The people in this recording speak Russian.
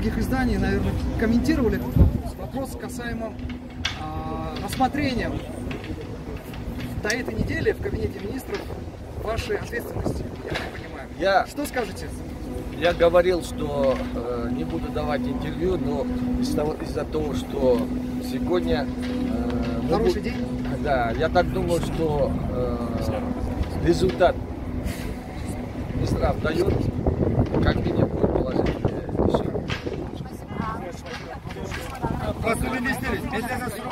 других изданий, наверное, комментировали этот вопрос. Вопрос касаемо а, рассмотрения до этой недели в кабинете министров вашей ответственности, я так понимаю. Я- Что скажете? Я говорил, что э, не буду давать интервью, но из-за того, из-за того, что сегодня... э, Хороший бу- день? Да, я так думаю, что э, результат Минздрав дает, Prosumini isteriz. Medyada sürü